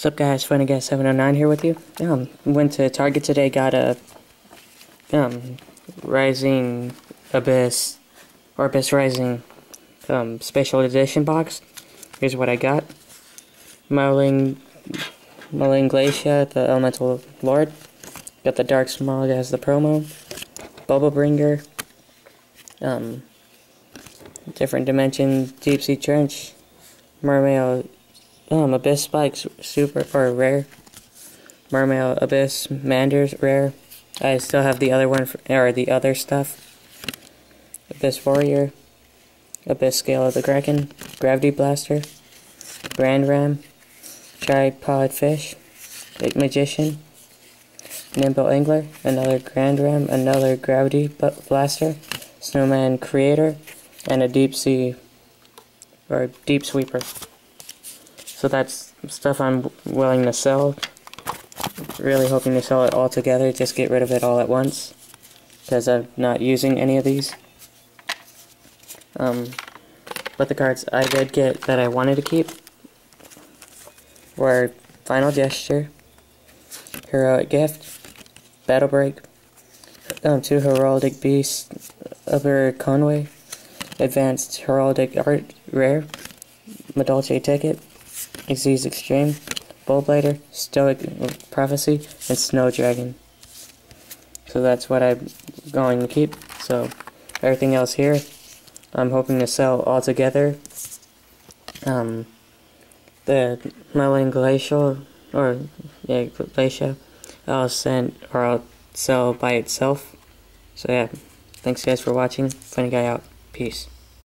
What's up guys, Funny Guy 709 here with you. Um, went to Target today, got a um, Rising Abyss, or Abyss Rising um, Special Edition box. Here's what I got. Marling, Moulinglacia, the Elemental Lord. Got the Dark Smog as the promo. Bubble Bringer. Um, different Dimension Deep Sea Trench. Mermail um, Abysspikes super or rare. Mermail Abyssmanders rare. I still have the other one for, or the other stuff. Abyss Warrior. Abyss-scale of the Kraken. Gravity Blaster. Grandram. Tripod Fish. Big Magician. Nimble Angler. Another Grandram. Another Gravity Blaster. Snowman Creator. And a Deep Sea or Deep Sweeper. So that's stuff I'm willing to sell. Really hoping to sell it all together, just get rid of it all at once. Because I'm not using any of these. Um, but the cards I did get that I wanted to keep were Final Gesture, Heroic Gift, Battle Break, um, two Heraldic Beasts, Aberconway, Advanced Heraldic Art Rare, Madolche Ticket, Xyz Extreme, Bullblighter, Stoic Prophecy, and Snow Dragon. So that's what I'm going to keep. So everything else here, I'm hoping to sell all together. Um, the Merlin Glacial, or yeah, Glacia, I'll send, or I'll sell by itself. So yeah, thanks guys for watching. Funny guy out. Peace.